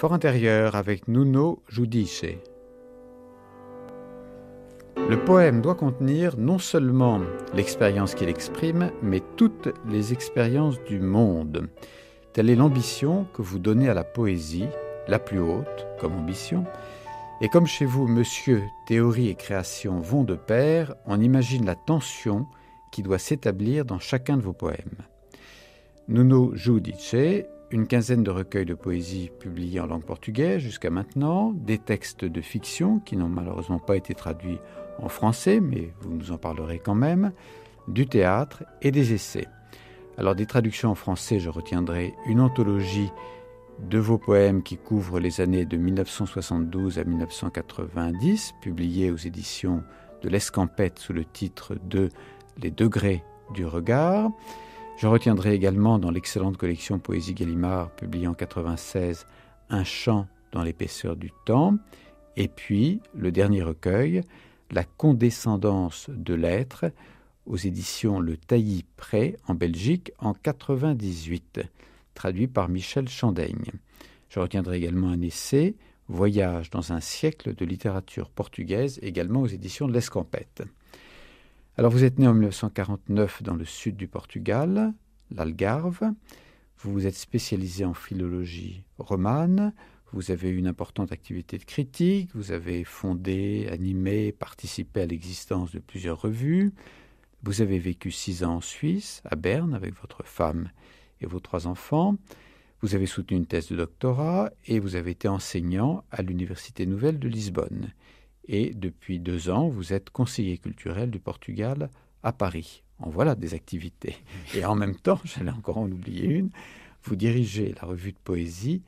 Fort intérieur avec Nuno Giudice. Le poème doit contenir non seulement l'expérience qu'il exprime, mais toutes les expériences du monde. Telle est l'ambition que vous donnez à la poésie, la plus haute comme ambition. Et comme chez vous, monsieur, théorie et création vont de pair, on imagine la tension qui doit s'établir dans chacun de vos poèmes. Nuno Giudice, une quinzaine de recueils de poésie publiés en langue portugaise jusqu'à maintenant, des textes de fiction qui n'ont malheureusement pas été traduits en français, mais vous nous en parlerez quand même, du théâtre et des essais. Alors des traductions en français, je retiendrai une anthologie de vos poèmes qui couvrent les années de 1972 à 1990, publiée aux éditions de l'Escampette sous le titre de Les degrés du regard. Je retiendrai également dans l'excellente collection Poésie Gallimard, publiée en 1996, Un chant dans l'épaisseur du temps, et puis le dernier recueil, La condescendance de l'être, aux éditions Le Taillis Prêt en Belgique en 98, traduit par Michel Chandaigne. Je retiendrai également un essai, Voyage dans un siècle de littérature portugaise, également aux éditions de l'Escampette. Alors vous êtes né en 1949 dans le sud du Portugal, l'Algarve. Vous vous êtes spécialisé en philologie romane. Vous avez eu une importante activité de critique. Vous avez fondé, animé, participé à l'existence de plusieurs revues. Vous avez vécu six ans en Suisse, à Berne, avec votre femme et vos trois enfants. Vous avez soutenu une thèse de doctorat et vous avez été enseignant à l'Université nouvelle de Lisbonne. Et depuis deux ans, vous êtes conseiller culturel du Portugal à Paris. En voilà des activités. Et en même temps, j'allais encore en oublier une, vous dirigez la revue de poésie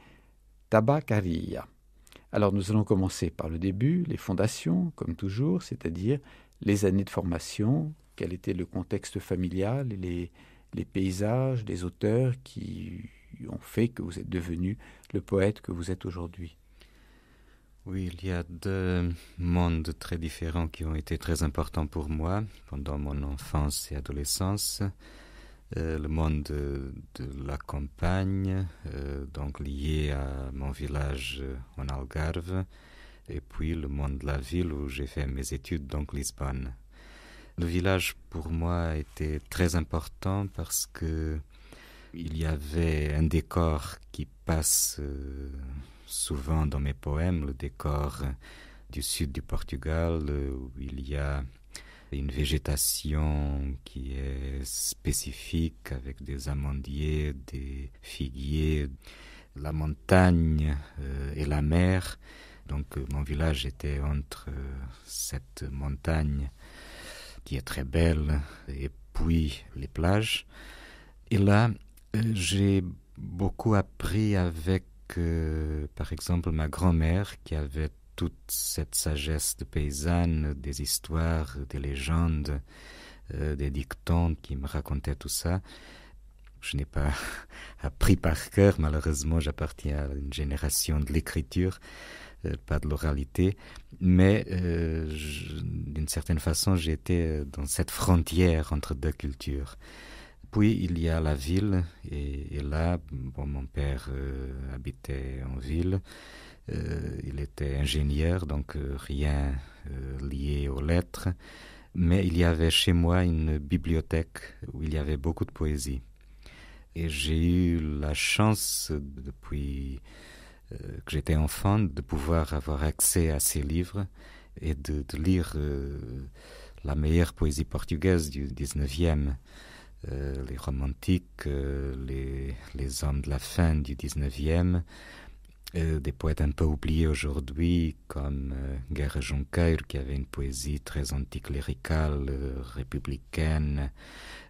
Tabacaria. Alors nous allons commencer par le début, les fondations, comme toujours, c'est-à-dire les années de formation, quel était le contexte familial les, les paysages, les auteurs qui ont fait que vous êtes devenu le poète que vous êtes aujourd'hui. Oui, il y a deux mondes très différents qui ont été très importants pour moi pendant mon enfance et adolescence. Euh, le monde de, la campagne, euh, donc lié à mon village en Algarve, et puis le monde de la ville où j'ai fait mes études, donc Lisbonne. Le village pour moi était très important parce que il y avait un décor qui passe euh, souvent dans mes poèmes, le décor du sud du Portugal où il y a une végétation qui est spécifique avec des amandiers, des figuiers, la montagne euh, et la mer. Donc euh, mon village était entre cette montagne qui est très belle, et puis les plages. Et là, euh, j'ai beaucoup appris avec, par exemple, ma grand-mère qui avait toute cette sagesse de paysanne, des histoires, des légendes, euh, des dictons qui me racontaient tout ça. Je n'ai pas appris par cœur, malheureusement, j'appartiens à une génération de l'écriture. Euh, pas de l'oralité, mais euh, d'une certaine façon, j'étais dans cette frontière entre deux cultures. Puis il y a la ville, et, là, bon, mon père euh, habitait en ville. il était ingénieur, donc rien lié aux lettres. Mais il y avait chez moi une bibliothèque où il y avait beaucoup de poésie. Et j'ai eu la chance, depuis euh, que j'étais enfant, de pouvoir avoir accès à ces livres et de, lire euh, la meilleure poésie portugaise du 19e. Euh, les romantiques, les, les, hommes de la fin du 19e, des poètes un peu oubliés aujourd'hui comme Guerra Junqueiro qui avait une poésie très anticléricale, républicaine,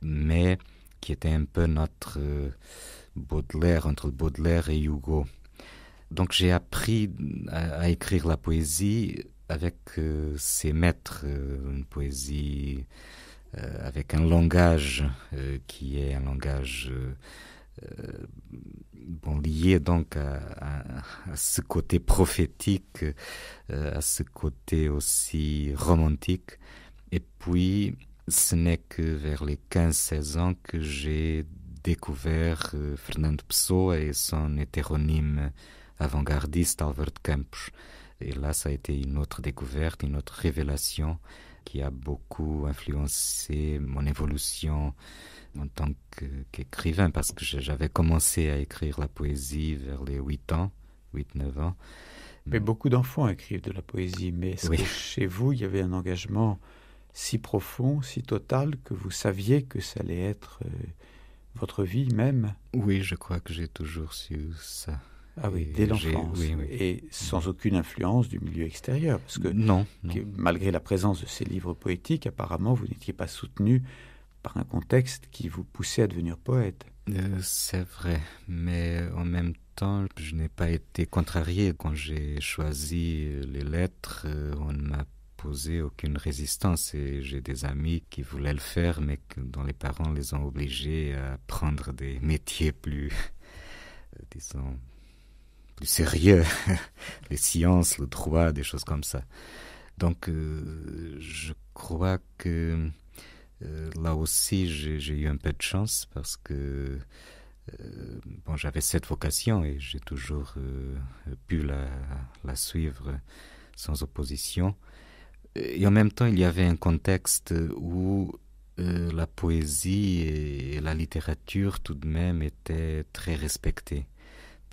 mais qui était un peu notre Baudelaire entre Baudelaire et Hugo. Donc j'ai appris à, écrire la poésie avec euh, ces maîtres, euh, une poésie euh, avec un langage qui est un langage bon, lié donc à, ce côté prophétique, à ce côté aussi romantique. Et puis, ce n'est que vers les 15-16 ans que j'ai découvert Fernando Pessoa et son hétéronyme avant-gardiste Albert Campus. Et là, ça a été une autre découverte, une autre révélation qui a beaucoup influencé mon évolution en tant qu'écrivain, parce que j'avais commencé à écrire la poésie vers les 8 ans, 8-9 ans. Mais beaucoup d'enfants écrivent de la poésie, mais est-ce que chez vous, il y avait un engagement si profond, si total, que vous saviez que ça allait être euh, votre vie même? Oui, je crois que j'ai toujours su ça. Ah oui, dès l'enfance. Et sans aucune influence du milieu extérieur. Parce que, non, malgré la présence de ces livres poétiques, apparemment, vous n'étiez pas soutenu par un contexte qui vous poussait à devenir poète. Euh, c'est vrai, mais en même temps, je n'ai pas été contrarié quand j'ai choisi les lettres. Euh, on ne m'a posé aucune résistance et j'ai des amis qui voulaient le faire, mais dont les parents les ont obligés à prendre des métiers plus, euh, disons, plus sérieux, les sciences, le droit, des choses comme ça. Donc, euh, je crois que euh, là aussi, j'ai eu un peu de chance parce que euh, bon, j'avais cette vocation et j'ai toujours pu la, suivre sans opposition. Et en même temps, il y avait un contexte où la poésie et la littérature tout de même étaient très respectées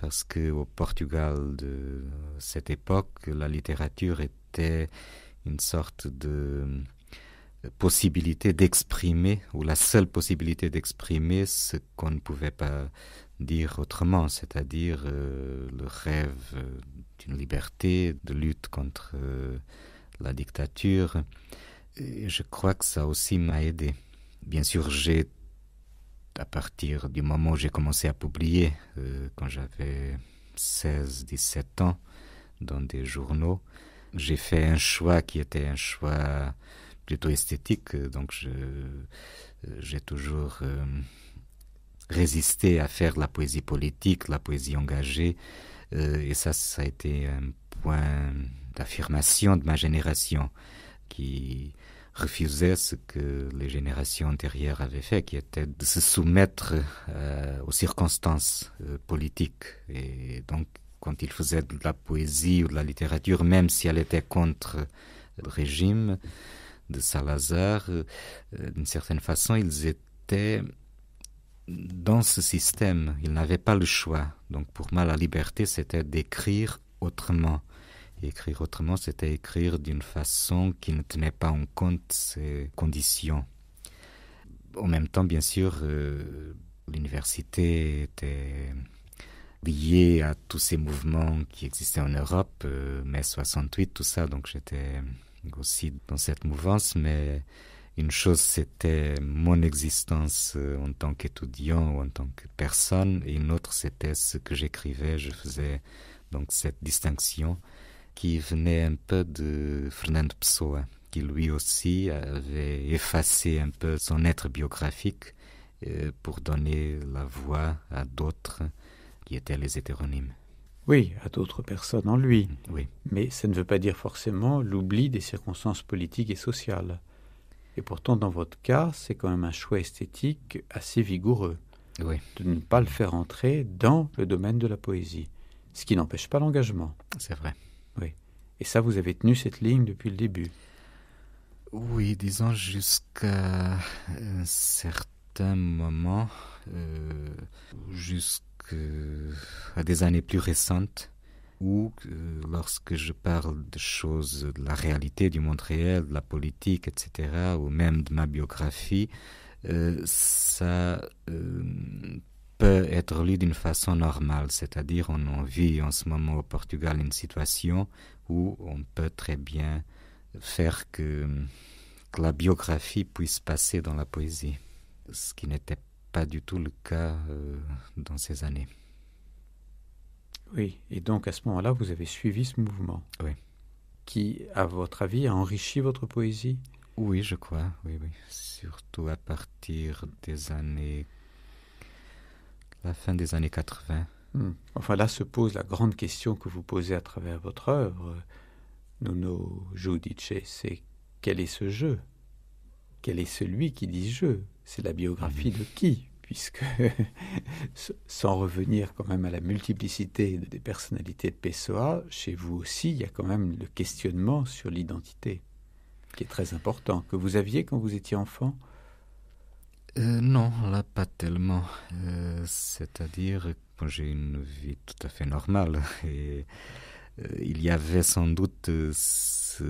parce qu'au Portugal de cette époque, la littérature était une sorte de possibilité d'exprimer, ou la seule possibilité d'exprimer ce qu'on ne pouvait pas dire autrement, c'est-à-dire euh, le rêve d'une liberté, de lutte contre euh, la dictature. Je crois que ça aussi m'a aidé. Bien sûr, j'ai à partir du moment où j'ai commencé à publier, euh, quand j'avais 16-17 ans, dans des journaux, j'ai fait un choix qui était un choix plutôt esthétique. Donc, euh, j'ai toujours euh, résisté à faire la poésie politique, la poésie engagée. et ça, ça a été un point d'affirmation de ma génération qui refusait ce que les générations antérieures avaient fait, qui était de se soumettre euh, aux circonstances euh, politiques. Et donc, quand il faisait de la poésie ou de la littérature, même si elle était contre le régime de Salazar, euh, d'une certaine façon, ils étaient dans ce système. Ils n'avaient pas le choix. Donc, pour moi, la liberté, c'était d'écrire autrement écrire autrement, c'était écrire d'une façon qui ne tenait pas en compte ces conditions. En même temps, bien sûr, euh, l'université était liée à tous ces mouvements qui existaient en Europe, euh, mai 68, tout ça, donc j'étais aussi dans cette mouvance, mais une chose c'était mon existence euh, en tant qu'étudiant ou en tant que personne, et une autre c'était ce que j'écrivais, je faisais donc cette distinction qui venait un peu de Fernando Pessoa, qui lui aussi avait effacé un peu son être biographique euh, pour donner la voix à d'autres qui étaient les hétéronymes. Oui, à d'autres personnes en lui. Oui. Mais ça ne veut pas dire forcément l'oubli des circonstances politiques et sociales. Et pourtant, dans votre cas, c'est quand même un choix esthétique assez vigoureux. Oui. De ne pas le faire entrer dans le domaine de la poésie. Ce qui n'empêche pas l'engagement. C'est vrai. Oui. Et ça, vous avez tenu cette ligne depuis le début? Oui, disons jusqu'à un certain moment, euh, jusqu'à des années plus récentes, où euh, lorsque je parle de choses, de la réalité du monde réel, de la politique, etc., ou même de ma biographie, euh, ça peut être lu d'une façon normale, c'est-à-dire on, vit en ce moment au Portugal une situation où on peut très bien faire que, la biographie puisse passer dans la poésie, ce qui n'était pas du tout le cas euh, dans ces années. Oui, et donc à ce moment-là, vous avez suivi ce mouvement. Oui. Qui, à votre avis, a enrichi votre poésie? Oui, je crois, oui, oui. Surtout à partir des années la fin des années 80. Hmm. Enfin là se pose la grande question que vous posez à travers votre œuvre, Nuno Judice, c'est quel est ce jeu? Quel est celui qui dit jeu? C'est la biographie de qui? Puisque sans revenir quand même à la multiplicité des personnalités de Pessoa, chez vous aussi, il y a quand même le questionnement sur l'identité, qui est très important, que vous aviez quand vous étiez enfant? Euh, Non, là, pas tellement. Euh, c'est-à-dire que j'ai une vie tout à fait normale. Euh, il y avait sans doute ce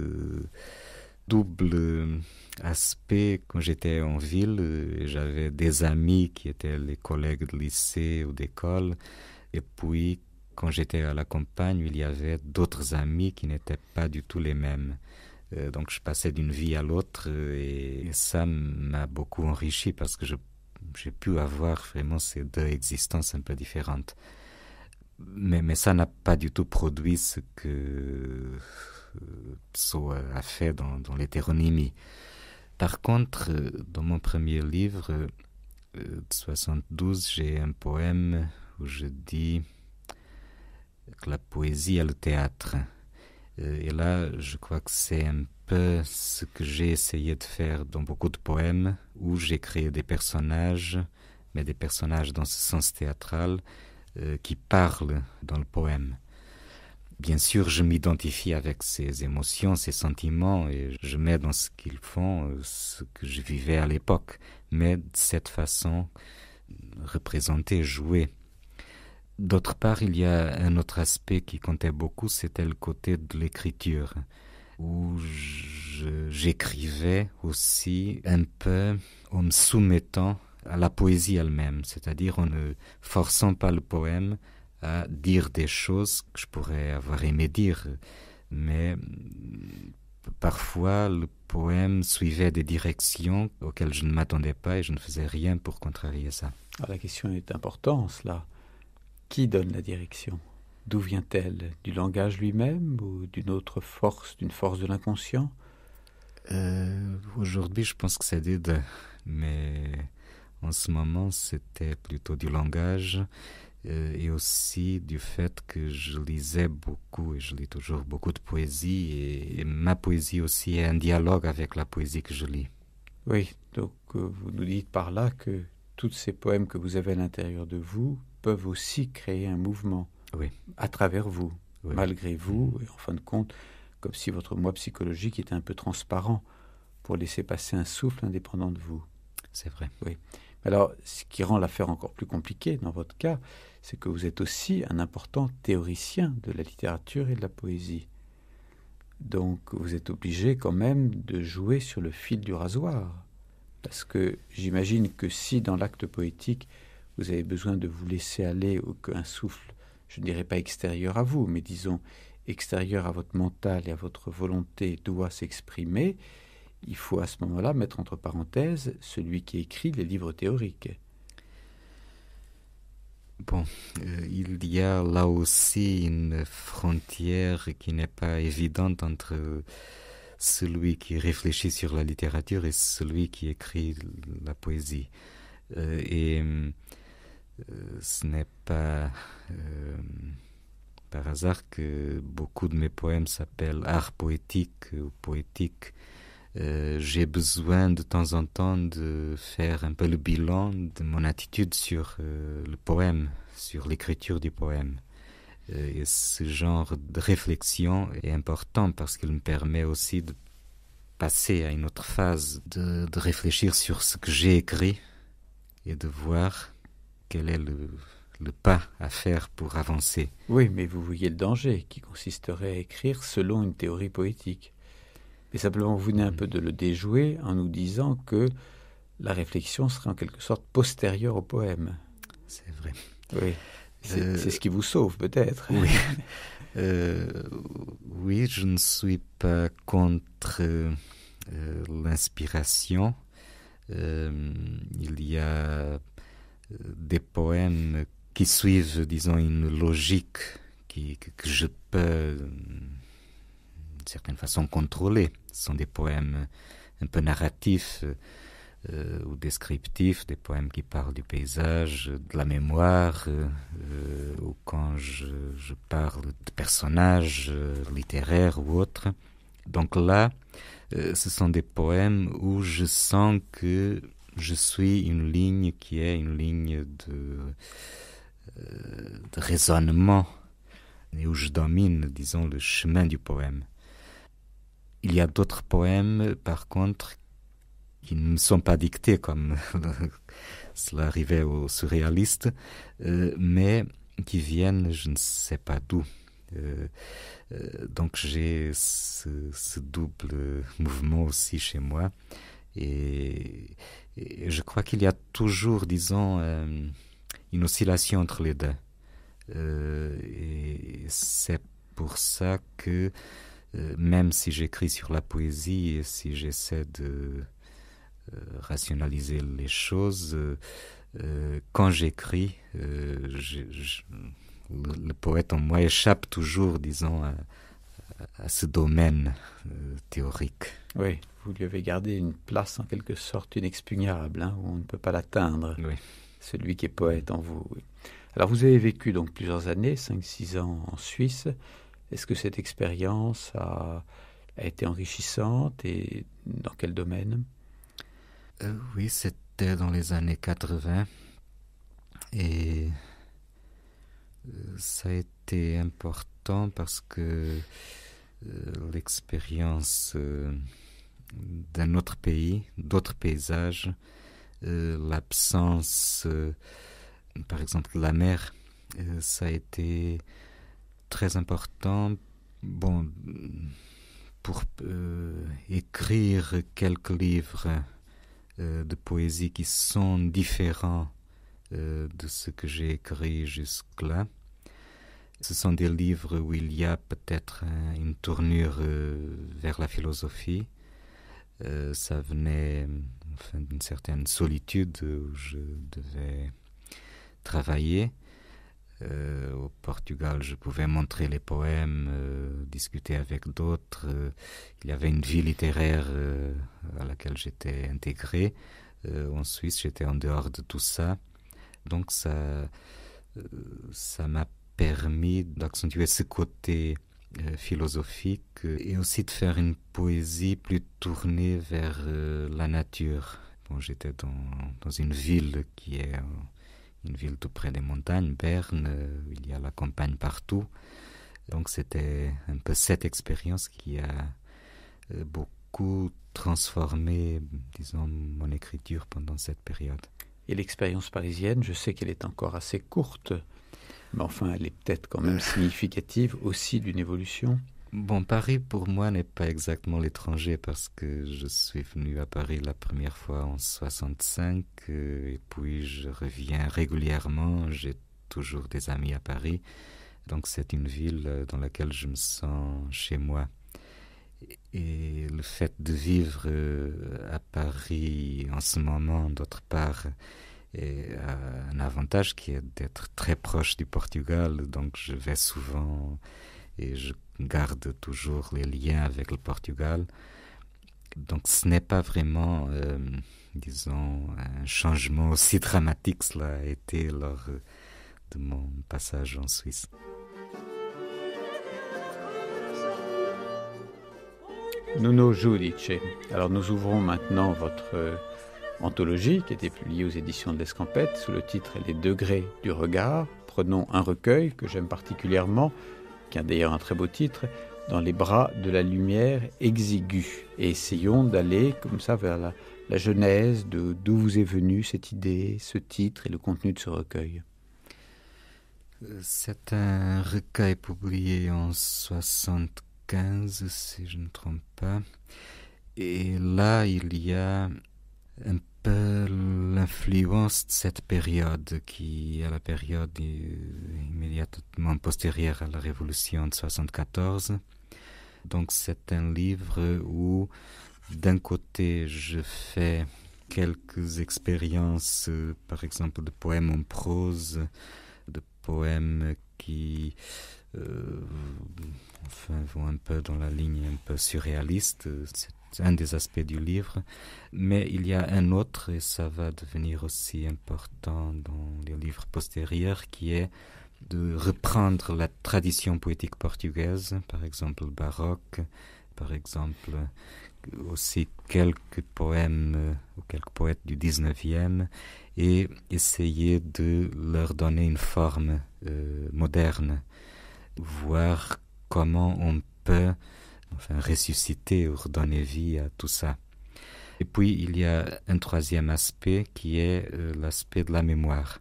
double aspect quand j'étais en ville. J'avais des amis qui étaient les collègues de lycée ou d'école. Et puis, quand j'étais à la campagne, il y avait d'autres amis qui n'étaient pas du tout les mêmes. Euh, donc je passais d'une vie à l'autre euh, et, ça m'a beaucoup enrichi parce que j'ai pu avoir vraiment ces deux existences un peu différentes. Mais, ça n'a pas du tout produit ce que euh, So a fait dans, dans l'hétéronymie. Par contre, dans mon premier livre, de 72, j'ai un poème où je dis que la poésie est le théâtre. Euh, et là, je crois que c'est un peu ce que j'ai essayé de faire dans beaucoup de poèmes, où j'ai créé des personnages, mais des personnages dans ce sens théâtral, euh, qui parlent dans le poème. Bien sûr, je m'identifie avec ces émotions, ces sentiments, et je mets dans ce qu'ils font euh, ce que je vivais à l'époque, mais de cette façon représentée, jouée. D'autre part, il y a un autre aspect qui comptait beaucoup, c'était le côté de l'écriture, où j'écrivais aussi un peu en me soumettant à la poésie elle-même, c'est-à-dire en ne forçant pas le poème à dire des choses que je pourrais avoir aimé dire, mais parfois le poème suivait des directions auxquelles je ne m'attendais pas et je ne faisais rien pour contrarier ça. Ah, la question est importante, là. Qui donne la direction? D'où vient-elle? Du langage lui-même ou d'une autre force, d'une force de l'inconscient? Euh, Aujourd'hui, je pense que c'est des deux. Mais en ce moment, c'était plutôt du langage euh, et aussi du fait que je lisais beaucoup et je lis toujours beaucoup de poésie et, ma poésie aussi est un dialogue avec la poésie que je lis. Oui, donc euh, vous nous dites par là que tous ces poèmes que vous avez à l'intérieur de vous peuvent aussi créer un mouvement oui. à travers vous, malgré vous, et en fin de compte, comme si votre moi psychologique était un peu transparent pour laisser passer un souffle indépendant de vous. C'est vrai. Oui. Alors, ce qui rend l'affaire encore plus compliquée dans votre cas, c'est que vous êtes aussi un important théoricien de la littérature et de la poésie. Donc, vous êtes obligé quand même de jouer sur le fil du rasoir. Parce que j'imagine que si dans l'acte poétique, vous avez besoin de vous laisser aller qu'un souffle, je ne dirais pas extérieur à vous, mais disons extérieur à votre mental et à votre volonté doit s'exprimer, il faut à ce moment-là mettre entre parenthèses celui qui écrit les livres théoriques. Bon, euh, il y a là aussi une frontière qui n'est pas évidente entre celui qui réfléchit sur la littérature et celui qui écrit la poésie. Euh, et euh, ce n'est pas euh, par hasard que beaucoup de mes poèmes s'appellent art poétique ou poétique. Euh, j'ai besoin de temps en temps de faire un peu le bilan de mon attitude sur le poème, sur l'écriture du poème. et ce genre de réflexion est important parce qu'il me permet aussi de passer à une autre phase, de réfléchir sur ce que j'ai écrit et de voir quel est le, le, pas à faire pour avancer. Oui, mais vous voyez le danger qui consisterait à écrire selon une théorie poétique. Mais simplement, vous venez un peu de le déjouer en nous disant que la réflexion serait en quelque sorte postérieure au poème. C'est vrai. Oui. C'est euh, ce qui vous sauve peut-être. Oui. euh, oui, je ne suis pas contre euh, l'inspiration. Il y a des poèmes qui suivent, disons, une logique que, je peux, d'une certaine façon, contrôler. Ce sont des poèmes un peu narratifs euh, ou descriptifs, des poèmes qui parlent du paysage, de la mémoire, euh, ou quand je, parle de personnages littéraires ou autres. Donc là, euh, ce sont des poèmes où je sens que je suis une ligne qui est une ligne de, euh, de raisonnement et où je domine, disons, le chemin du poème. Il y a d'autres poèmes, par contre, qui ne sont pas dictés comme cela arrivait aux surréalistes, euh, mais qui viennent, je ne sais pas d'où. Euh, donc j'ai ce, double mouvement aussi chez moi. Je crois qu'il y a toujours, disons, euh, une oscillation entre les deux. Euh, et c'est pour ça que euh, même si j'écris sur la poésie et si j'essaie de rationaliser les choses, quand j'écris, le, poète en moi échappe toujours, disons, à, à ce domaine théorique. Oui, vous lui avez gardé une place en quelque sorte inexpugnable, hein, où on ne peut pas l'atteindre. Oui. Celui qui est poète en vous. Oui. Alors vous avez vécu donc plusieurs années, 5-6 ans en Suisse. Est-ce que cette expérience a, a, été enrichissante et dans quel domaine? Euh, Oui, c'était dans les années 80 et euh, ça a été important parce que euh, l'expérience euh, d'un autre pays, d'autres paysages, euh, l'absence euh, par exemple la mer euh, ça a été très important. Bon pour écrire quelques livres de poésie qui sont différents de ce que j'ai écrit jusque là ce sont des livres où il y a peut-être une tournure vers la philosophie euh, ça venait d'une certaine solitude où je devais travailler. Euh, au Portugal, je pouvais montrer les poèmes, euh, discuter avec d'autres. Il y avait une vie littéraire à laquelle j'étais intégré. En Suisse, j'étais en dehors de tout ça. Donc ça, ça m'a permis d'accentuer ce côté philosophique euh, et aussi de faire une poésie plus tournée vers euh, la nature. Bon, j'étais dans, dans une ville qui est euh, une ville tout près des montagnes, Berne, il y a la campagne partout. Donc c'était un peu cette expérience qui a euh, beaucoup transformé, disons, mon écriture pendant cette période. Et l'expérience parisienne, je sais qu'elle est encore assez courte, mais enfin elle est peut-être quand même significative aussi d'une évolution. Bon, Paris pour moi n'est pas exactement l'étranger parce que je suis venu à Paris la première fois en 65 euh, et puis je reviens régulièrement. J'ai toujours des amis à Paris. Donc c'est une ville euh, dans laquelle je me sens chez moi. Et le fait de vivre euh, à Paris en ce moment, d'autre part, est un avantage qui est d'être très proche du Portugal. Donc je vais souvent et je garde toujours les liens avec le Portugal. Donc ce n'est pas vraiment, euh, disons, un changement aussi dramatique cela a été lors de mon passage en Suisse. Nuno Giudice. Alors nous ouvrons maintenant votre euh, anthologie qui été publiée aux éditions de l'Escampette sous le titre Les degrés du regard. Prenons un recueil que j'aime particulièrement, qui a d'ailleurs un très beau titre, dans les bras de la lumière exiguë. Et essayons d'aller comme ça vers la, la genèse de d'où vous est venue cette idée, ce titre et le contenu de ce recueil. C'est un recueil publié en 75, si je ne trompe pas. Et là, il y a un l'influence de cette période qui est la période immédiatement postérieure à la révolution de 74. Donc c'est un livre où d'un côté je fais quelques expériences par exemple de poèmes en prose, de poèmes qui euh, enfin, vont un peu dans la ligne un peu surréaliste. Un des aspects du livre, mais il y a un autre, et ça va devenir aussi important dans les livres postérieurs, qui est de reprendre la tradition poétique portugaise, par exemple le baroque, par exemple aussi quelques poèmes ou quelques poètes du 19e et essayer de leur donner une forme moderne, voir comment on peut enfin, ressusciter redonner vie à tout ça. Et puis il y a un troisième aspect qui est l'aspect de la mémoire.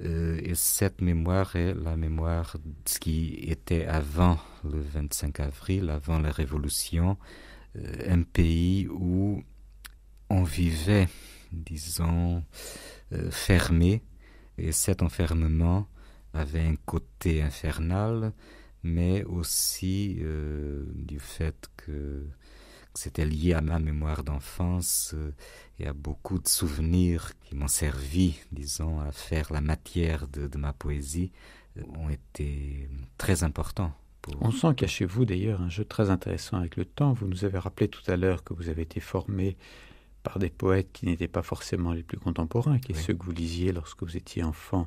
Euh, et cette mémoire est la mémoire de ce qui était avant le 25 avril, avant la Révolution, euh, un pays où on vivait, disons, euh, fermé, et cet enfermement avait un côté infernal, mais aussi du fait que c'était lié à ma mémoire d'enfance euh, et à beaucoup de souvenirs qui m'ont servi, disons, à faire la matière de, ma poésie, euh, ont été très importants. On sent qu'il y a chez vous d'ailleurs un jeu très intéressant avec le temps. Vous nous avez rappelé tout à l'heure que vous avez été formé par des poètes qui n'étaient pas forcément les plus contemporains, qui ceux que vous lisiez lorsque vous étiez enfant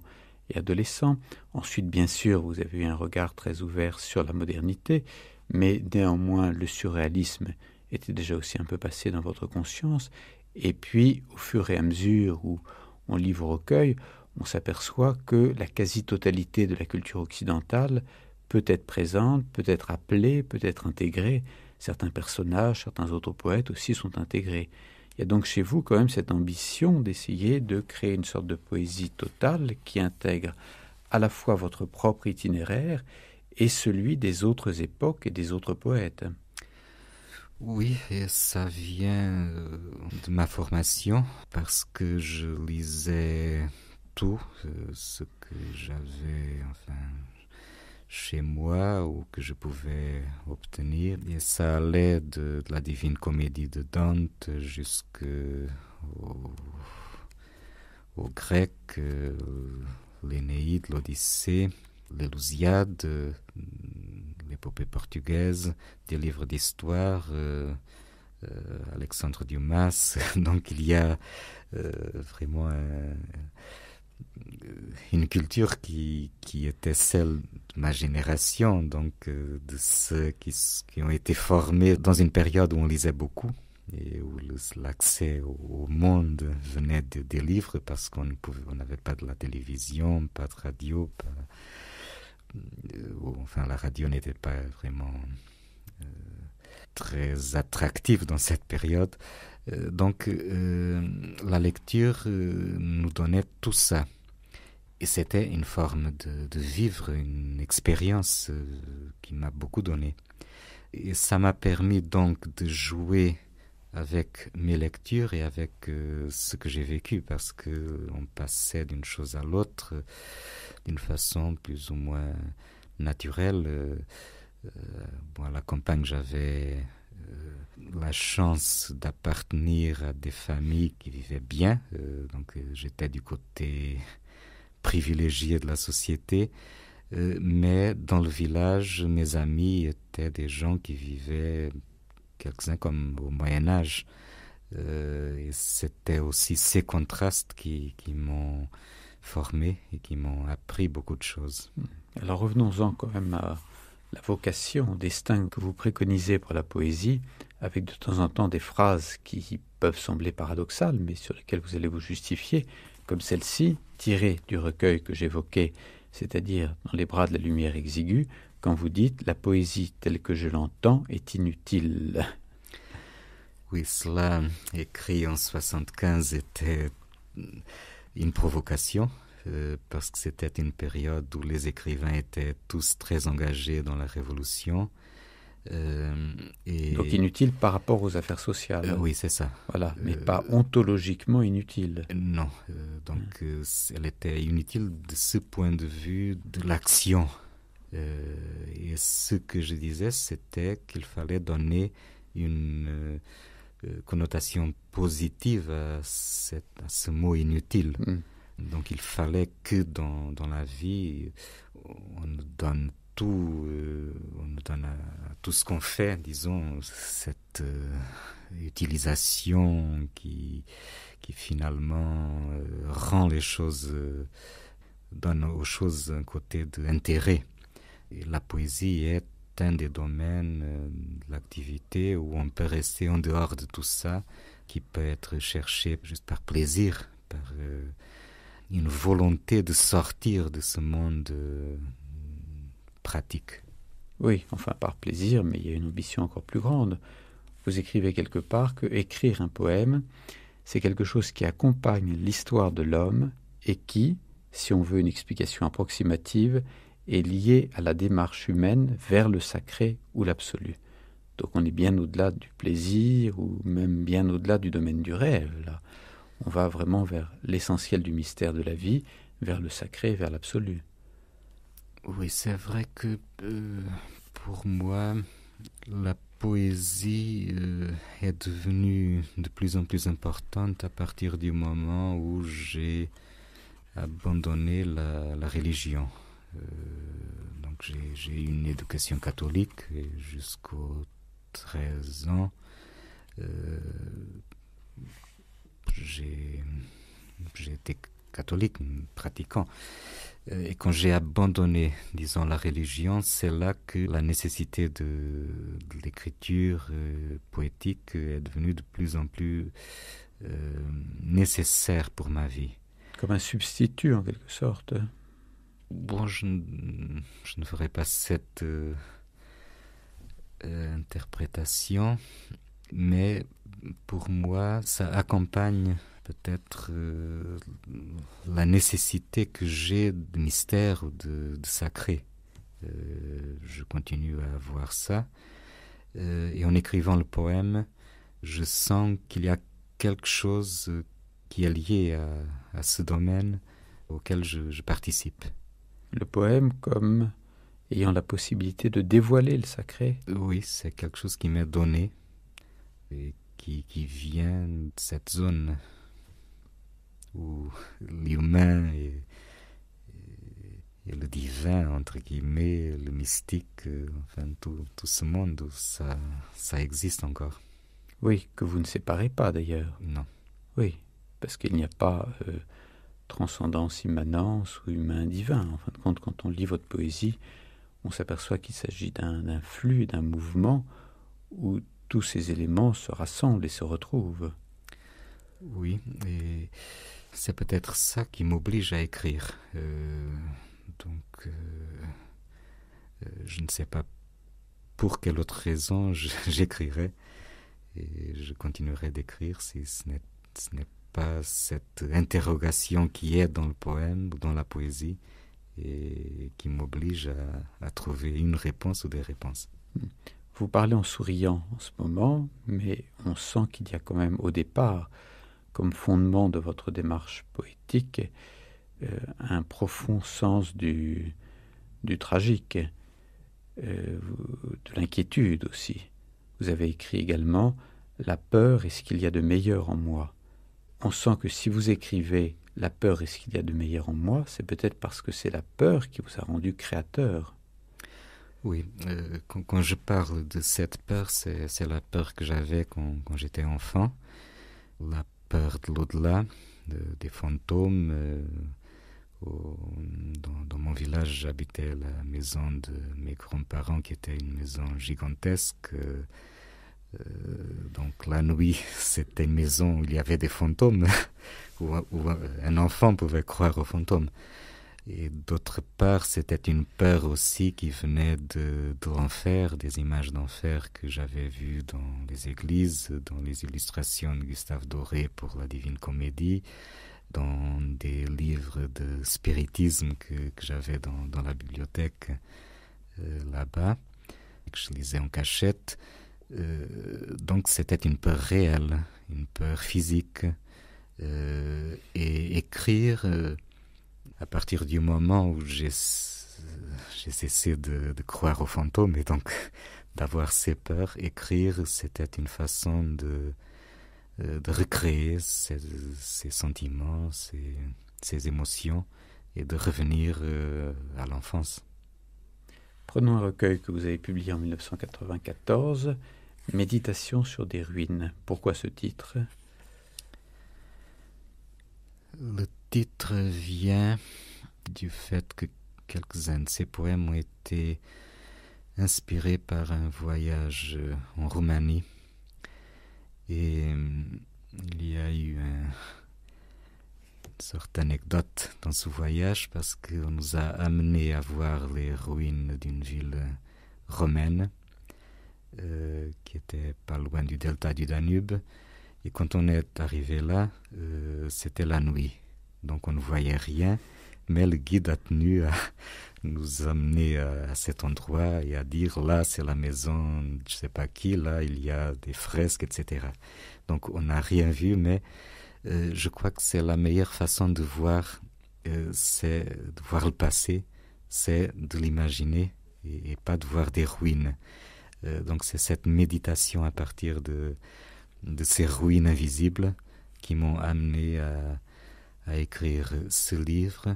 et adolescent. Ensuite, bien sûr, vous avez eu un regard très ouvert sur la modernité, mais néanmoins le surréalisme était déjà aussi un peu passé dans votre conscience. Et puis, au fur et à mesure où on lit vos recueils, on s'aperçoit que la quasi-totalité de la culture occidentale peut être présente, peut être appelée, peut être intégrée. Certains personnages, certains autres poètes aussi sont intégrés. Il y a donc chez vous quand même cette ambition d'essayer de créer une sorte de poésie totale qui intègre à la fois votre propre itinéraire et celui des autres époques et des autres poètes. Oui, et ça vient euh, de ma formation parce que je lisais tout euh, ce que j'avais enfin chez moi ou que je pouvais obtenir et ça allait de, la divine comédie de Dante jusqu'au au grec euh, l'Énéide, l'Odyssée, l'Élusiade, l'épopée portugaise, des livres d'histoire, euh, euh, Alexandre Dumas. Donc il y a euh, vraiment une culture qui, qui, était celle de ma génération, donc de ceux qui, ont été formés dans une période où on lisait beaucoup et où l'accès au, monde venait des livres parce qu'on n'avait pas de la télévision, pas de radio, pas, euh, enfin la radio n'était pas vraiment euh, très attractive dans cette période. Euh, donc la lecture nous donnait tout ça. Et c'était une forme de, vivre une expérience qui m'a beaucoup donné. Et ça m'a permis donc de jouer avec mes lectures et avec ce que j'ai vécu parce que on passait d'une chose à l'autre d'une façon plus ou moins naturelle. Euh, euh, à la campagne, j'avais euh, la chance d'appartenir à des familles qui vivaient bien, donc j'étais du côté privilégié de la société. mais dans le village, mes amis étaient des gens qui vivaient, quelques-uns comme au Moyen Âge. et c'était aussi ces contrastes qui, qui m'ont formés et qui m'ont appris beaucoup de choses. Alors revenons-en quand même à la vocation, destin que vous préconisez pour la poésie, avec de temps en temps des phrases qui peuvent sembler paradoxales, mais sur lesquelles vous allez vous justifier, comme celle-ci, tirée du recueil que j'évoquais, c'est-à-dire dans les bras de la lumière exiguë, quand vous dites la poésie telle que je l'entends est inutile. Oui, cela, écrit en 75, était une provocation, parce que c'était une période où les écrivains étaient tous très engagés dans la révolution. Euh, et... Donc inutile par rapport aux affaires sociales. Euh, oui, c'est ça. Voilà, mais pas ontologiquement inutile. Non, donc elle était inutile de ce point de vue de l'action. et ce que je disais, c'était qu'il fallait donner une connotation positive à, cette, à, ce mot inutile. Hmm. Donc il fallait que dans, dans la vie, on nous donne tout, euh, on nous donne à, tout ce qu'on fait, disons, cette euh, utilisation qui, qui finalement euh, rend les choses, donne aux choses un côté d'intérêt. La poésie est certains des domaines euh, de l'activité où on peut rester en dehors de tout ça, qui peut être cherché juste par plaisir, par euh, une volonté de sortir de ce monde euh, pratique. Oui, enfin par plaisir, mais il y a une ambition encore plus grande. Vous écrivez quelque part que écrire un poème, c'est quelque chose qui accompagne l'histoire de l'homme et qui, si on veut une explication approximative, est lié à la démarche humaine vers le sacré ou l'absolu. Donc on est bien au-delà du plaisir ou même bien au-delà du domaine du rêve. On va vraiment vers l'essentiel du mystère de la vie, vers le sacré, vers l'absolu. Oui, c'est vrai que euh, pour moi, la poésie euh, est devenue de plus en plus importante à partir du moment où j'ai abandonné la, religion. Euh, donc j'ai eu une éducation catholique jusqu'aux 13 ans. J'ai été catholique, pratiquant. Euh, et quand j'ai abandonné, disons, la religion, c'est là que la nécessité de, de l'écriture euh, poétique est devenue de plus en plus euh, nécessaire pour ma vie. Comme un substitut, en quelque sorte. Bon, je, je ne ferai pas cette euh, interprétation, mais pour moi, ça accompagne peut-être euh, la nécessité que j'ai de mystère ou de, de sacré. Euh, je continue à voir ça. Euh, et en écrivant le poème, je sens qu'il y a quelque chose qui est lié à, à ce domaine auquel je, je participe. Le poème comme ayant la possibilité de dévoiler le sacré Oui, c'est quelque chose qui m'est donné qui, qui vient de cette zone où l'humain et, et, et, le divin, entre guillemets, le mystique, euh, enfin tout, tout ce monde où ça, ça existe encore. Oui, que vous ne séparez pas d'ailleurs. Non. Oui, parce qu'il n'y a pas euh, transcendance, immanence ou humain divin. En fin de compte, quand on lit votre poésie, on s'aperçoit qu'il s'agit d'un flux, d'un mouvement où tous ces éléments se rassemblent et se retrouvent. Oui, et c'est peut-être ça qui m'oblige à écrire. Euh, donc, euh, euh, je ne sais pas pour quelle autre raison j'écrirai et je continuerai d'écrire si ce n'est pas cette interrogation qui est dans le poème ou dans la poésie et qui m'oblige à, à trouver une réponse ou des réponses. Vous parlez en souriant en ce moment, mais on sent qu'il y a quand même au départ comme fondement de votre démarche poétique euh, un profond sens du, tragique, euh, de l'inquiétude aussi. Vous avez écrit également La peur est ce qu'il y a de meilleur en moi. On sent que si vous écrivez La peur est ce qu'il y a de meilleur en moi, c'est peut-être parce que c'est la peur qui vous a rendu créateur. Oui, euh, quand, je parle de cette peur, c'est la peur que j'avais quand, j'étais enfant. La peur de l'au-delà, de, des fantômes. Euh, dans, mon village, j'habitais la maison de mes grands-parents, qui était une maison gigantesque. Euh, donc la nuit, c'était une maison où il y avait des fantômes, où un enfant pouvait croire aux fantômes. Et d'autre part, c'était une peur aussi qui venait de, de l'enfer, des images d'enfer que j'avais vues dans les églises, dans les illustrations de Gustave Doré pour la Divine Comédie, dans des livres de spiritisme que, j'avais dans, dans la bibliothèque euh, là-bas, que je lisais en cachette. Euh, donc c'était une peur réelle, une peur physique. Euh, et écrire... À partir du moment où j'ai cessé de, de croire aux fantômes et donc d'avoir ces peurs, écrire, c'était une façon de, euh, de recréer ces, ces sentiments, ces, ces émotions et de revenir euh, à l'enfance. Prenons un recueil que vous avez publié en 1994, Méditation sur des ruines. Pourquoi ce titre? Le titre vient du fait que quelques-uns de ces poèmes ont été inspiré par un voyage en Roumanie. Et il y a eu une sorte d'anecdote dans ce voyage parce qu'on nous a amené à voir les ruines d'une ville romaine euh, qui était pas loin du delta du Danube. Et quand on est arrivé là, euh, c'était la nuit. Donc on ne voyait rien, mais le guide a tenu à nous amener à, cet endroit et à dire là c'est la maison, je sais pas qui, là il y a des fresques, etc. Donc on n'a rien vu, mais euh, je crois que c'est la meilleure façon de voir, euh, c'est de voir le passé, c'est de l'imaginer et, pas de voir des ruines. Euh, donc c'est cette méditation à partir de, de ces ruines invisibles qui m'ont amené à, à, écrire ce livre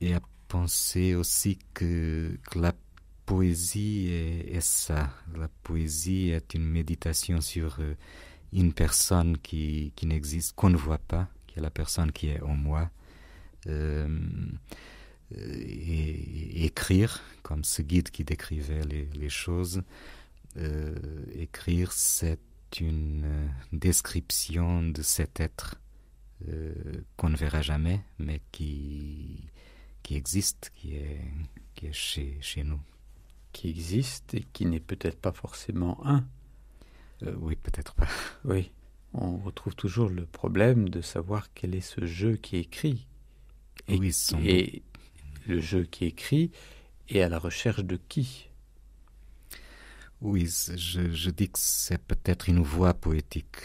et à penser aussi que, que la poésie est, ça. La poésie est une méditation sur une personne qui, qui n'existe, qu'on ne voit pas, qui est la personne qui est en moi. Euh, et, écrire, comme ce guide qui décrivait les, choses, euh, écrire, c'est une description de cet être euh, qu'on ne verra jamais, mais qui, qui existe, qui est, qui est chez, chez nous. Qui existe et qui n'est peut-être pas forcément un. Euh, oui, peut-être pas. Oui, on retrouve toujours le problème de savoir quel est ce jeu qui écrit. Et, oui, sans et le jeu qui écrit est à la recherche de qui? Oui, je, je dis que c'est peut-être une voix poétique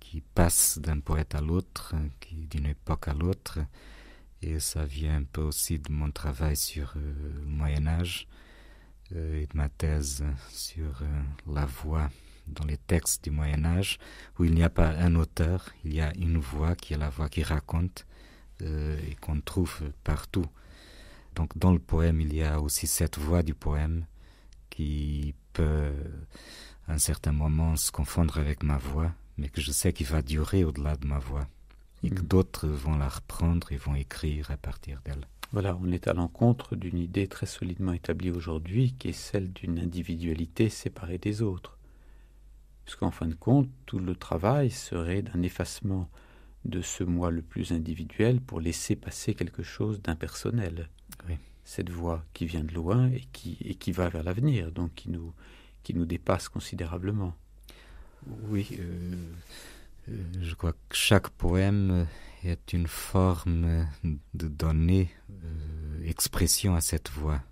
qui, passe d'un poète à l'autre, d'une époque à l'autre. Et ça vient un peu aussi de mon travail sur euh, le Moyen Âge euh, et de ma thèse sur euh, la voix dans les textes du Moyen Âge, où il n'y a pas un auteur, il y a une voix qui est la voix qui raconte et qu'on trouve partout. Donc dans le poème, il y a aussi cette voix du poème qui peut à un certain moment se confondre avec ma voix, mais que je sais qu'il va durer au-delà de ma voix, et que mmh. d'autres vont la reprendre et vont écrire à partir d'elle. Voilà, on est à l'encontre d'une idée très solidement établie aujourd'hui, qui est celle d'une individualité séparée des autres puisqu'en fin de compte, tout le travail serait d'un effacement de ce moi le plus individuel pour laisser passer quelque chose d'impersonnel. Oui. Cette voix qui vient de loin et qui, et qui va vers l'avenir, donc qui nous, qui nous dépasse considérablement. Oui, euh, euh je crois que chaque poème est une forme de donner euh, expression à cette voix.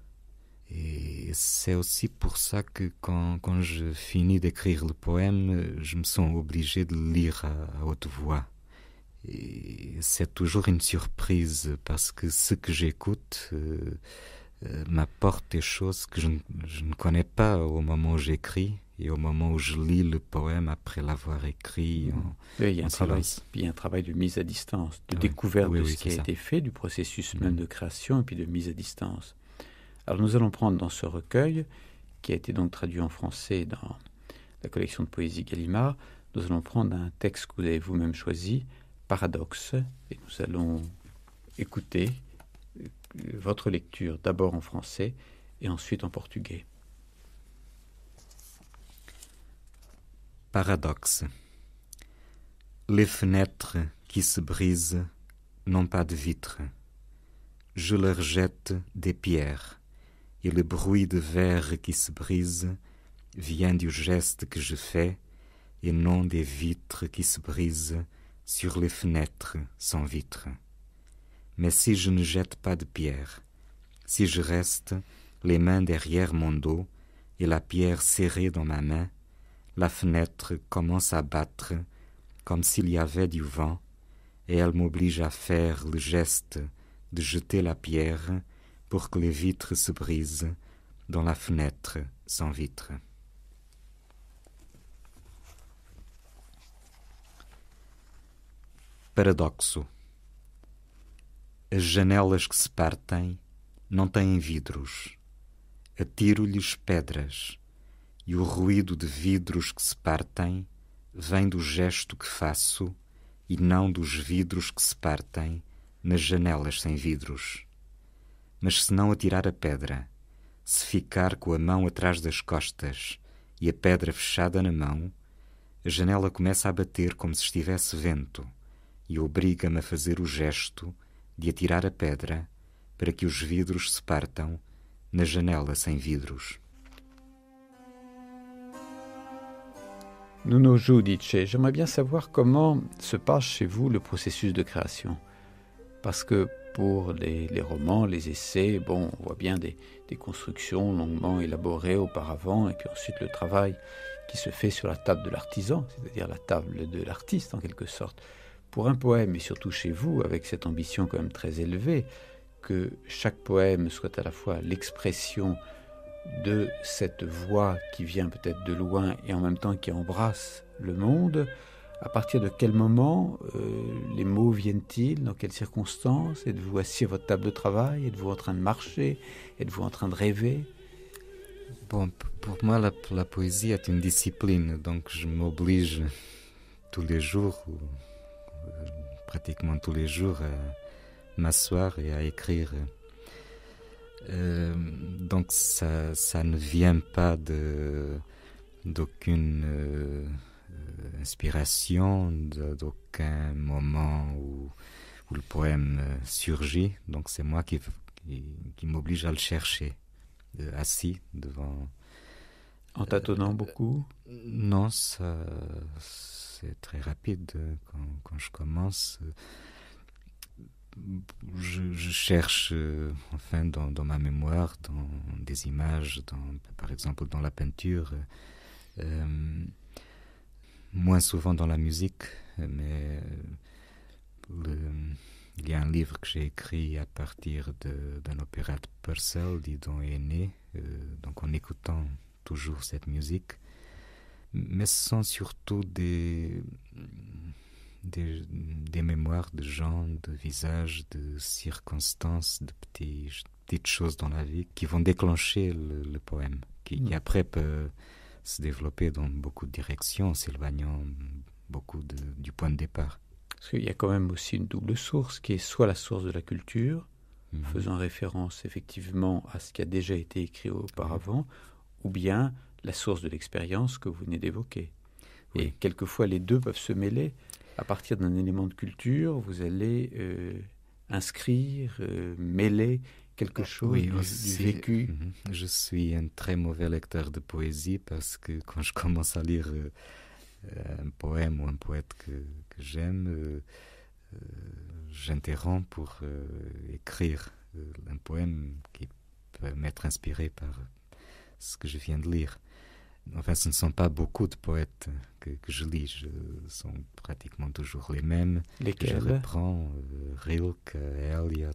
Et c'est aussi pour ça que quand, quand je finis d'écrire le poème, je me sens obligé de le lire à, haute voix. Et c'est toujours une surprise parce que ce que j'écoute m'apporte des choses que je, je, ne connais pas au moment où j'écris et au moment où je lis le poème après l'avoir écrit. En, oui, il, y a un travail, il y a un travail de mise à distance, de oui. découverte oui, de ce qui a ça. été fait, du processus même mmh. de création et puis de mise à distance. Alors nous allons prendre dans ce recueil, qui a été donc traduit en français dans la collection de poésie Gallimard, nous allons prendre un texte que vous avez vous-même choisi, Paradoxe, et nous allons écouter votre lecture d'abord en français et ensuite en portugais. Paradoxe. Les fenêtres qui se brisent n'ont pas de vitres. Je leur jette des pierres et le bruit de verre qui se brise vient du geste que je fais et non des vitres qui se brisent sur les fenêtres sans vitres. Mais si je ne jette pas de pierre, si je reste les mains derrière mon dos et la pierre serrée dans ma main, la fenêtre commence à battre comme s'il y avait du vent, et elle m'oblige à faire le geste de jeter la pierre pour que les vitres se brisent dans la fenêtre sans vitre. Paradoxo. As janelas que se partem não têm vidros. Atiro-lhes pedras, e o ruído de vidros que se partem vem do gesto que faço e não dos vidros que se partem nas janelas sem vidros mas se não atirar a pedra, se ficar com a mão atrás das costas e a pedra fechada na mão, a janela começa a bater como se estivesse vento e obriga-me a fazer o gesto de atirar a pedra para que os vidros se partam na janela sem vidros. Nuno Giudice, j'aimerais bien savoir comment se passe chez vous le processus de création. Parce que pour les, les, romans, les essais, bon, on voit bien des, des, constructions longuement élaborées auparavant, et puis ensuite le travail qui se fait sur la table de l'artisan, c'est-à-dire la table de l'artiste en quelque sorte. Pour un poème, et surtout chez vous, avec cette ambition quand même très élevée, que chaque poème soit à la fois l'expression de cette voix qui vient peut-être de loin et en même temps qui embrasse le monde, à partir de quel moment euh, les mots viennent-ils? Dans quelles circonstances? Êtes-vous assis à votre table de travail? Êtes-vous en train de marcher? Êtes-vous en train de rêver? Bon, pour moi, la, poésie est une discipline, donc je m'oblige tous les jours, ou, pratiquement tous les jours, à m'asseoir et à écrire. Euh, donc ça, ça ne vient pas de d'aucune euh, inspiration, d'aucun moment où, où, le poème euh, surgit. Donc c'est moi qui, qui, m'oblige à le chercher, euh, assis devant. En tâtonnant beaucoup Non, ça, c'est très rapide quand, quand je commence. Je, cherche, euh, enfin, dans, ma mémoire, dans des images, dans, par exemple dans la peinture, euh, moins souvent dans la musique, mais il y a un livre que j'ai écrit à partir d'un opéra de Purcell, dit dont est né, euh, donc en écoutant toujours cette musique. Mais ce sont surtout des, des, des mémoires de gens, de visages, de circonstances, de petits, petites choses dans la vie qui vont déclencher le, le poème, qui, qui après peut se développer dans beaucoup de directions, s'éloignant beaucoup de, du point de départ. Parce qu'il y a quand même aussi une double source qui est soit la source de la culture, mmh. faisant référence effectivement à ce qui a déjà été écrit auparavant, mmh. Ou bien la source de l'expérience que vous venez d'évoquer. Oui. Et quelquefois les deux peuvent se mêler. À partir d'un élément de culture, vous allez euh, inscrire, euh, mêler quelque chose oui, du, aussi, du vécu. Mm-hmm. Je suis un très mauvais lecteur de poésie parce que quand je commence à lire euh, un poème ou un poète que, que j'aime, j'interromps pour écrire un poème qui peut m'être inspiré par ce que je viens de lire. Enfin, ce ne sont pas beaucoup de poètes que, que je lis, je, ce sont pratiquement toujours les mêmes. Lesquels Je reprends euh, Rilke, Eliot,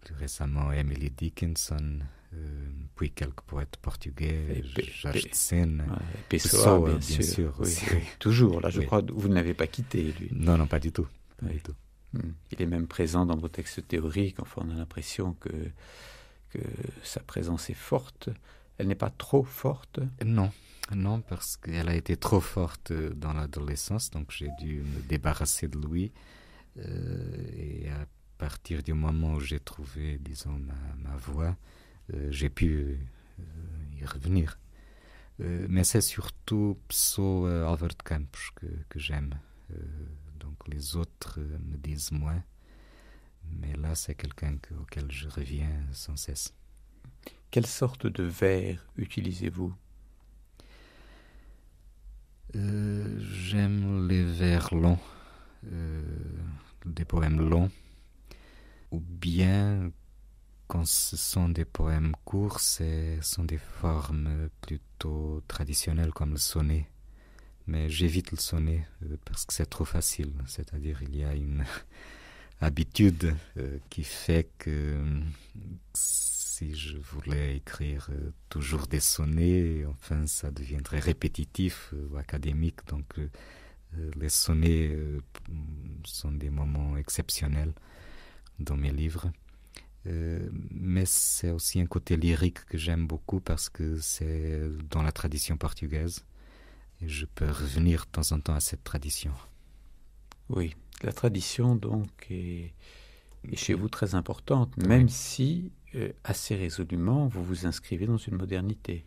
plus récemment Emily Dickinson, euh, puis quelques poètes portugais, Georges Sen, Pessoa, bien, bien, sûr, sûr oui, oui. toujours. Là, je Oui. crois que vous ne l'avez pas quitté, lui. Non, non, pas du tout. Pas du tout. Hmm. Il est même présent dans vos textes théoriques. Enfin, on a l'impression que, que sa présence est forte. Elle n'est pas trop forte? Non, non, parce qu'elle a été trop forte dans l'adolescence, donc j'ai dû me débarrasser de lui. Euh, et à partir du moment où j'ai trouvé, disons, ma, voix, euh, j'ai pu euh, y revenir. Euh, mais c'est surtout Pso euh, Albert Campos que, j'aime. Euh, donc les autres euh, me disent moins. Mais là, c'est quelqu'un que- auquel je reviens sans cesse. Quelle sorte de vers utilisez-vous? Euh, J'aime les vers longs, euh, des poèmes longs, ou bien quand ce sont des poèmes courts, ce sont des formes plutôt traditionnelles comme le sonnet. Mais j'évite le sonnet euh, parce que c'est trop facile, c'est-à-dire il y a une habitude euh, qui fait que si je voulais écrire euh, toujours des sonnets, enfin ça deviendrait répétitif ou académique. Donc euh, les sonnets sont des moments exceptionnels dans mes livres. Mais c'est aussi un côté lyrique que j'aime beaucoup parce que c'est dans la tradition portugaise et je peux revenir de temps en temps à cette tradition. Oui, la tradition donc est, est chez vous très importante, même Oui. si euh, assez résolument, vous vous inscrivez dans une modernité.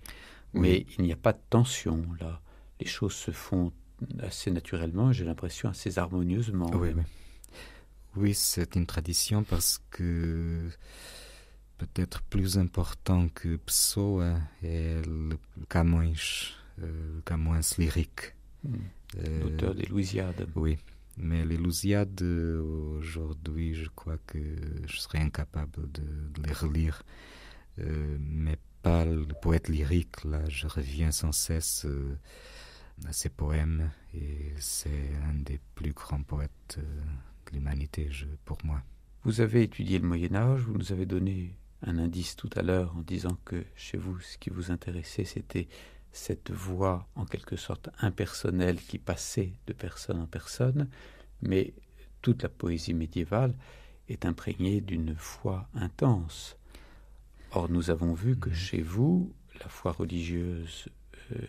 Mais il n'y a pas de tension là. Les choses se font assez naturellement, j'ai l'impression assez harmonieusement. Oui, oui. oui c'est une tradition parce que peut-être plus important que Pso est le Camões, euh, le Camões lyrique. Hmm. Euh, L'auteur des Louisiades. Oui, mais les Louisiades, aujourd'hui, je crois que je serais incapable de, les relire. Euh, mais pas le poète lyrique, là, je reviens sans cesse euh, à ses poèmes, et c'est un des plus grands poètes euh, de l'humanité, pour moi. Vous avez étudié le Moyen Âge, vous nous avez donné un indice tout à l'heure en disant que chez vous, ce qui vous intéressait, c'était cette voix en quelque sorte impersonnelle qui passait de personne en personne, mais toute la poésie médiévale est imprégnée d'une foi intense. Or, nous avons vu que mhm. chez vous, la foi religieuse euh,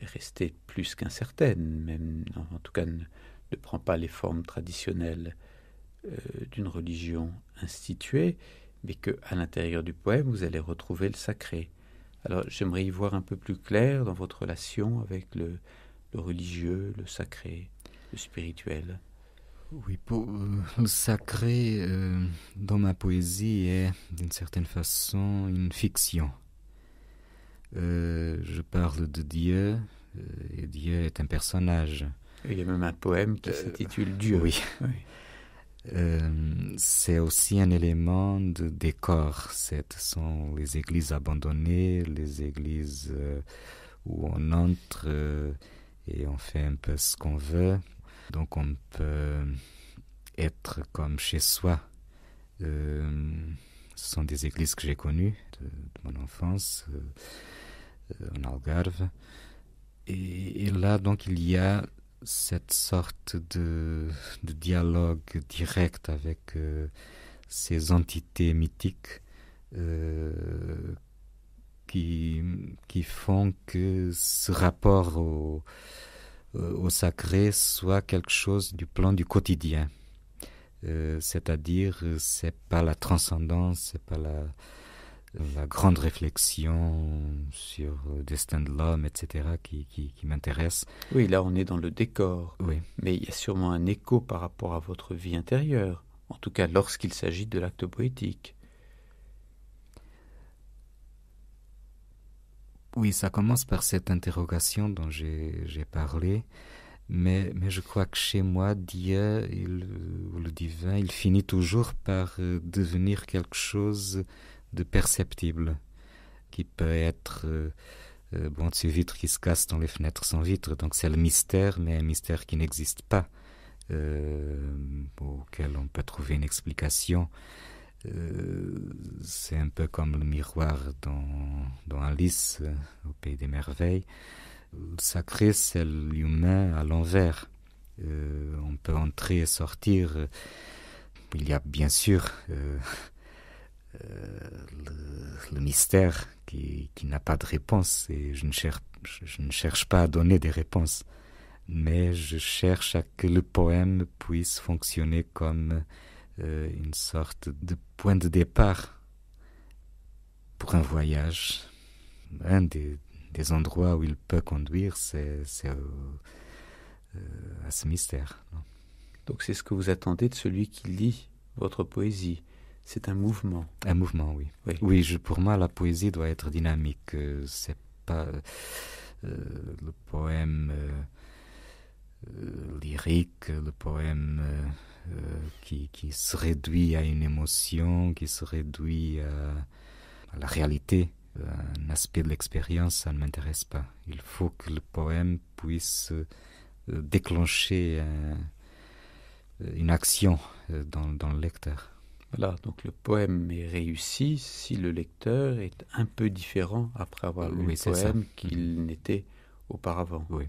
est restée plus qu'incertaine, même en tout cas ne, prend pas les formes traditionnelles euh, d'une religion instituée, mais que à l'intérieur du poème, vous allez retrouver le sacré. Alors j'aimerais y voir un peu plus clair dans votre relation avec le, religieux, le sacré, le spirituel. Oui, pour, euh, le sacré euh, dans ma poésie est d'une certaine façon une fiction. Euh, je parle de Dieu, et Dieu est un personnage. Il y a même un poème qui s'intitule Dieu. Oui. oui. Euh, c'est aussi un élément de décor. Ce sont les églises abandonnées, les églises euh, où on entre euh, et on fait un peu ce qu'on veut. Donc on peut être comme chez soi. ce sont des églises que j'ai connues de, mon enfance en Algarve. Et, et, là, donc, il y a cette sorte de, de dialogue direct avec euh, ces entités mythiques euh, qui, font que ce rapport au, euh, au sacré soit quelque chose du plan du quotidien. C'est-à-dire, c'est pas la transcendance, c'est pas la, la grande réflexion sur le destin de l'homme, etc., qui, qui, m'intéresse. Oui, là on est dans le décor. Oui. Mais il y a sûrement un écho par rapport à votre vie intérieure, en tout cas lorsqu'il s'agit de l'acte poétique. Oui, ça commence par cette interrogation dont j'ai parlé, mais, mais je crois que chez moi, Dieu, il, le divin, il finit toujours par euh, devenir quelque chose de perceptible, qui peut être euh, euh, bon, ces vitres qui se cassent dans les fenêtres sans vitres. Donc c'est le mystère, mais un mystère qui n'existe pas, euh, auquel on peut trouver une explication. c'est un peu comme le miroir dans, dans Alice, au Pays des Merveilles. Le sacré, c'est l'humain à l'envers. on peut entrer et sortir. Il y a bien sûr euh, le, mystère qui, qui n'a pas de réponse et je ne, cherche, je, ne cherche pas à donner des réponses, mais je cherche à que le poème puisse fonctionner comme euh, une sorte de point de départ pour un voyage. Un des, des endroits où il peut conduire, c'est euh, à ce mystère. Donc c'est ce que vous attendez de celui qui lit votre poésie c'est un mouvement. Un mouvement, oui. Oui, je, pour moi, la poésie doit être dynamique. Euh, c'est pas euh, le poème euh, lyrique, le poème qui, qui, se réduit à une émotion, qui se réduit à, la réalité. Un aspect de l'expérience, ça ne m'intéresse pas. Il faut que le poème puisse déclencher une action dans, dans le lecteur. Voilà, donc le poème est réussi si le lecteur est un peu différent après avoir lu le poème qu'il n'était auparavant. Oui.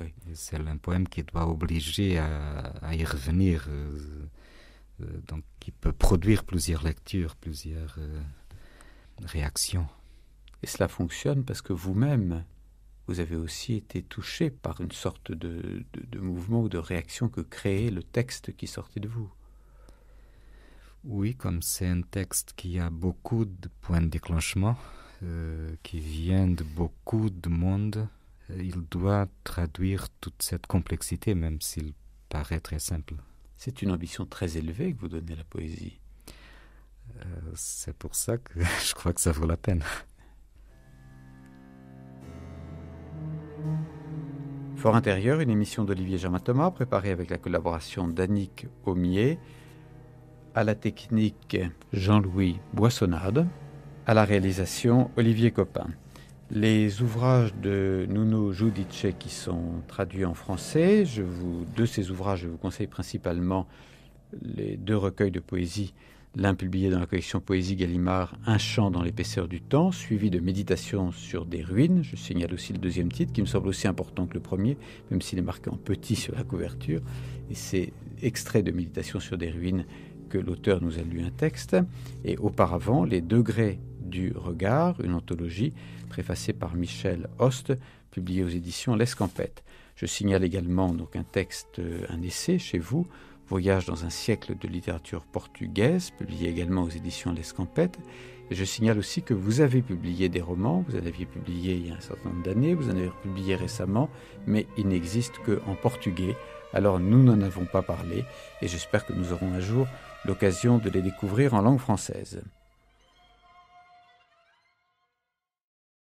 oui. C'est un poème qui doit obliger à, y revenir, euh, euh, donc qui peut produire plusieurs lectures, plusieurs euh, réactions. Et cela fonctionne parce que vous-même, vous avez aussi été touché par une sorte de, de mouvement ou de réaction que créait le texte qui sortait de vous. Oui, comme c'est un texte qui a beaucoup de points de déclenchement, euh, qui vient de beaucoup de monde, euh, il doit traduire toute cette complexité, même s'il paraît très simple. C'est une ambition très élevée que vous donnez à la poésie. Euh, c'est pour ça que je crois que ça vaut la peine. Fort intérieur, une émission d'Olivier Germain Thomas préparée avec la collaboration d'Annick Aumier, à la technique Jean-Louis Boissonnade, à la réalisation Olivier Copin. Les ouvrages de Nuno Judice qui sont traduits en français, je vous, de ces ouvrages, je vous conseille principalement les deux recueils de poésie l'un publié dans la collection Poésie Gallimard, Un chant dans l'épaisseur du temps, suivi de Méditation sur des ruines. Je signale aussi le deuxième titre, qui me semble aussi important que le premier, même s'il est marqué en petit sur la couverture. Et c'est extrait de Méditation sur des ruines que l'auteur nous a lu un texte. Et auparavant, Les degrés du regard, une anthologie préfacée par Michel Host, publiée aux éditions L'Escampette. Je signale également donc un texte, un essai chez vous, Voyage dans un siècle de littérature portugaise, publié également aux éditions L'Escampette. Et je signale aussi que vous avez publié des romans, vous en aviez publié il y a un certain nombre d'années, vous en avez publié récemment, mais ils n'existent qu'en portugais. Alors nous n'en avons pas parlé et j'espère que nous aurons un jour l'occasion de les découvrir en langue française.